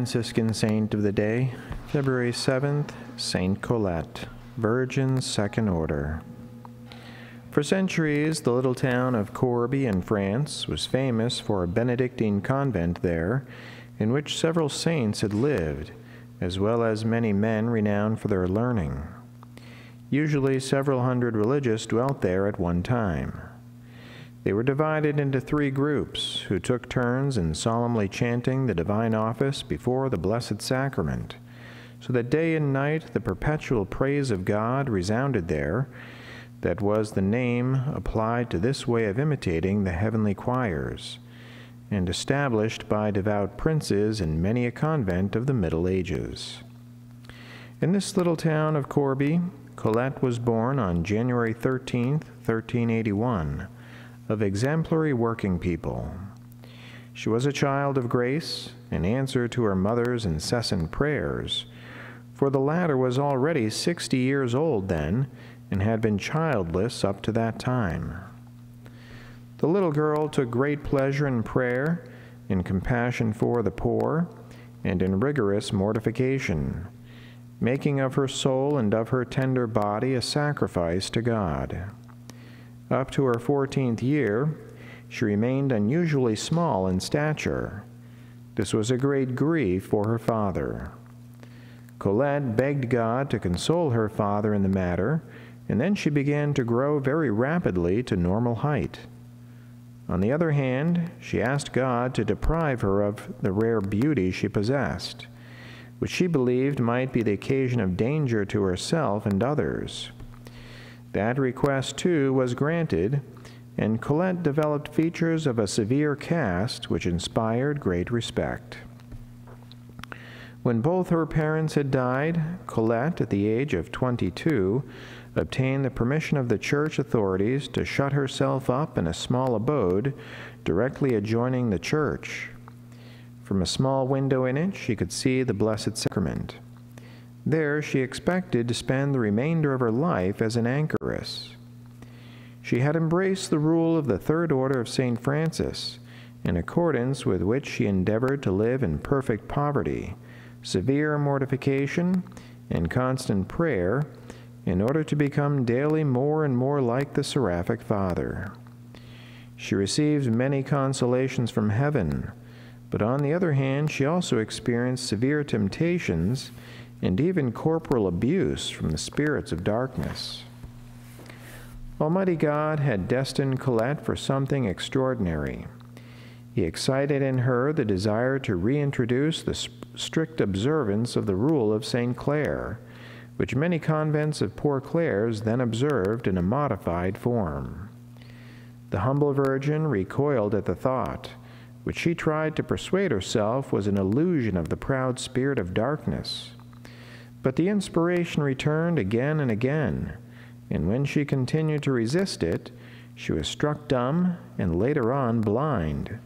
Franciscan saint of the day, February 7th, Saint Colette, Virgin Second Order. For centuries, the little town of Corbie in France was famous for a Benedictine convent there, in which several saints had lived, as well as many men renowned for their learning. Usually, several hundred religious dwelt there at one time. They were divided into three groups who took turns in solemnly chanting the divine office before the Blessed Sacrament, so that day and night the perpetual praise of God resounded there that was the name applied to this way of imitating the heavenly choirs, and established by devout princes in many a convent of the Middle Ages. In this little town of Corbie, Colette was born on January 13, 1381, of exemplary working people. She was a child of grace, in answer to her mother's incessant prayers, for the latter was already sixty years old then, and had been childless up to that time. The little girl took great pleasure in prayer, in compassion for the poor, and in rigorous mortification, making of her soul and of her tender body a sacrifice to God. Up to her fourteenth year, she remained unusually small in stature. This was a great grief for her father. Colette begged God to console her father in the matter, and then she began to grow very rapidly to normal height. On the other hand, she asked God to deprive her of the rare beauty she possessed, which she believed might be the occasion of danger to herself and others. That request, too, was granted, and Colette developed features of a severe cast which inspired great respect. When both her parents had died, Colette, at the age of 22, obtained the permission of the church authorities to shut herself up in a small abode directly adjoining the church. From a small window in it, she could see the Blessed Sacrament. There, she expected to spend the remainder of her life as an anchoress. She had embraced the rule of the Third Order of St. Francis, in accordance with which she endeavored to live in perfect poverty, severe mortification, and constant prayer in order to become daily more and more like the Seraphic Father. She received many consolations from heaven, but on the other hand, she also experienced severe temptations and even corporal abuse from the spirits of darkness. Almighty God had destined Colette for something extraordinary. He excited in her the desire to reintroduce the strict observance of the rule of St. Clare which many convents of Poor Clares then observed in a modified form. The humble virgin recoiled at the thought, which she tried to persuade herself was an illusion of the proud spirit of darkness. But the inspiration returned again and again, and when she continued to resist it, she was struck dumb and later on blind,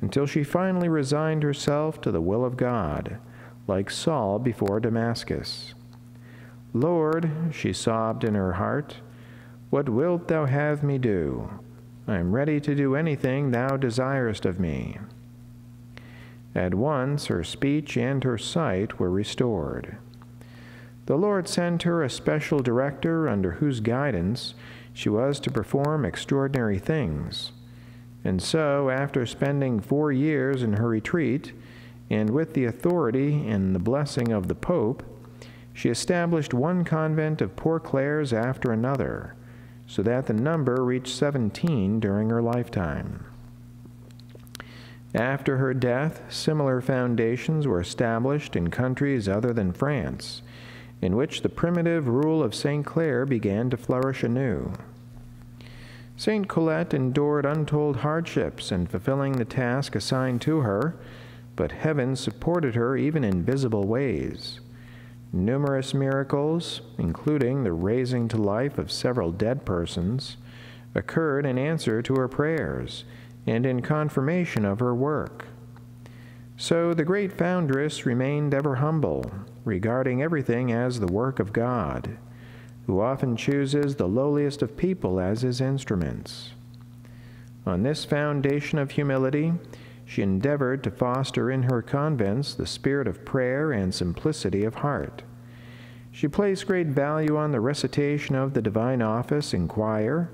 until she finally resigned herself to the will of God, like Saul before Damascus. Lord, she sobbed in her heart, what wilt thou have me do? I am ready to do anything thou desirest of me. At once her speech and her sight were restored. The Lord sent her a special director under whose guidance she was to perform extraordinary things. And so, after spending four years in her retreat, and with the authority and the blessing of the Pope, she established one convent of Poor Clares after another, so that the number reached 17 during her lifetime. After her death, similar foundations were established in countries other than France, in which the primitive rule of St. Clare began to flourish anew. St. Colette endured untold hardships in fulfilling the task assigned to her, but heaven supported her even in visible ways. Numerous miracles, including the raising to life of several dead persons, occurred in answer to her prayers and in confirmation of her work. So the great foundress remained ever humble, regarding everything as the work of God, who often chooses the lowliest of people as his instruments. On this foundation of humility, she endeavored to foster in her convents the spirit of prayer and simplicity of heart. She placed great value on the recitation of the divine office in choir,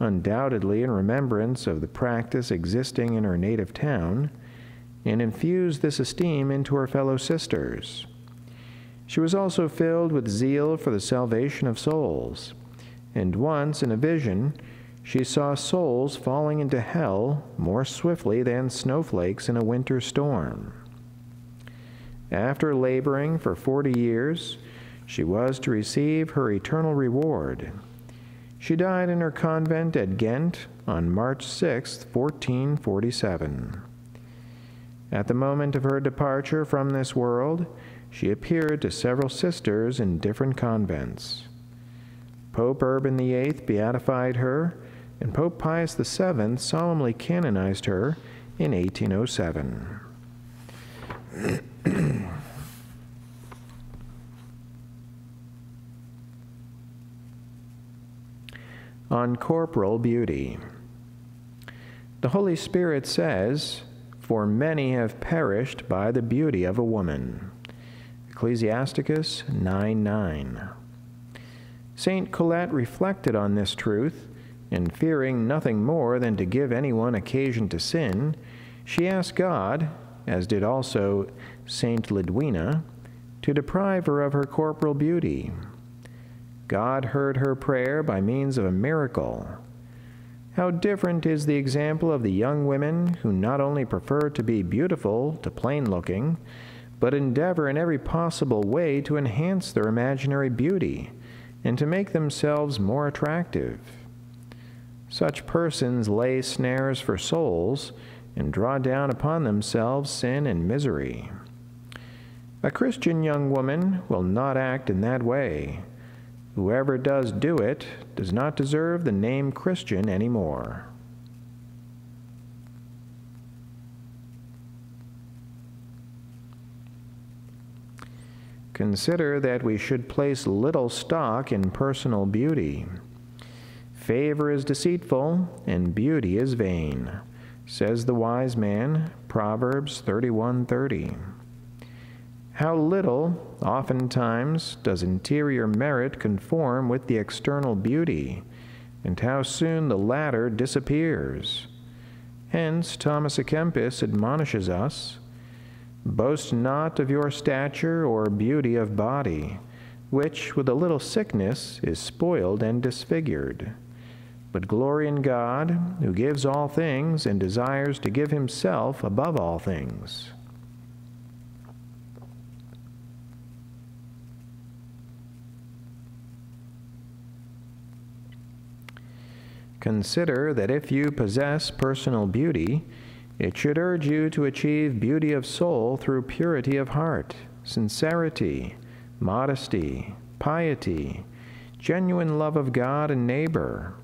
undoubtedly in remembrance of the practice existing in her native town, and infused this esteem into her fellow sisters. She was also filled with zeal for the salvation of souls, and once, in a vision, she saw souls falling into hell more swiftly than snowflakes in a winter storm. After laboring for forty years, she was to receive her eternal reward. She died in her convent at Ghent on March 6, 1447. At the moment of her departure from this world, she appeared to several sisters in different convents. Pope Urban VIII beatified her, and Pope Pius VII solemnly canonized her in 1807. on corporal beauty. The Holy Spirit says, For many have perished by the beauty of a woman. Ecclesiasticus 9 9. St. Colette reflected on this truth, and fearing nothing more than to give anyone occasion to sin, she asked God, as did also St. Lidwina, to deprive her of her corporal beauty. God heard her prayer by means of a miracle. How different is the example of the young women who not only prefer to be beautiful to plain looking, but endeavor in every possible way to enhance their imaginary beauty and to make themselves more attractive. Such persons lay snares for souls and draw down upon themselves sin and misery. A Christian young woman will not act in that way Whoever does do it does not deserve the name Christian anymore. Consider that we should place little stock in personal beauty. Favor is deceitful, and beauty is vain, says the wise man, Proverbs 31:30. How little, oftentimes, does interior merit conform with the external beauty, and how soon the latter disappears. Hence, Thomas à Kempis admonishes us Boast not of your stature or beauty of body, which with a little sickness is spoiled and disfigured. But glory in God, who gives all things and desires to give himself above all things. Consider that if you possess personal beauty, it should urge you to achieve beauty of soul through purity of heart, sincerity, modesty, piety, genuine love of God and neighbor.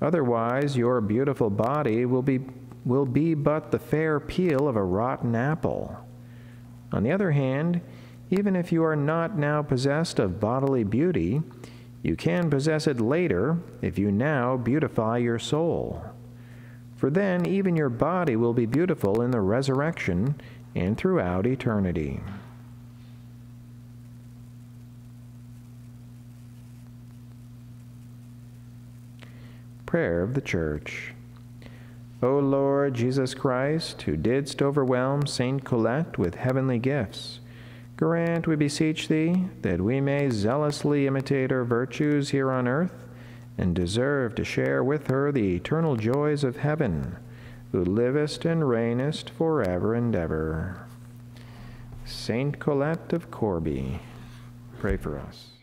Otherwise, your beautiful body will be, will be but the fair peel of a rotten apple. On the other hand, even if you are not now possessed of bodily beauty, you can possess it later if you now beautify your soul. For then even your body will be beautiful in the resurrection and throughout eternity. Prayer of the Church. O Lord Jesus Christ, who didst overwhelm Saint Colette with heavenly gifts, Grant, we beseech thee, that we may zealously imitate her virtues here on earth, and deserve to share with her the eternal joys of heaven, who livest and reignest forever and ever. Saint Colette of Corbie, pray for us.